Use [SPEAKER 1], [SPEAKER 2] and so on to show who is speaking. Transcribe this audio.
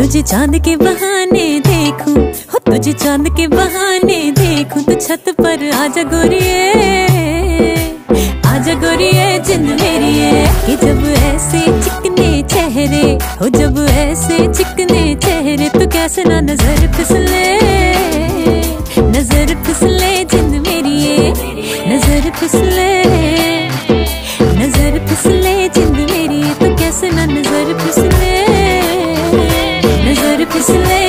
[SPEAKER 1] तुझे चाँद के बहाने देखूँ। हो, तुझे चाँद के बहाने देखूँ। तो छत पर आजा गोरिए। आजा गोरिए जिंद मेरी है। कि जब ऐसे चिकने चेहरे, हो जब ऐसे चिकने चेहरे तो कैसे ना नज़र फिसले? नज़र फिसले जिंद मेरी है। नज़र फिसले। नज़र फिसले जिंद मेरी है। तो कैसे ना नज़र फिसले? किसने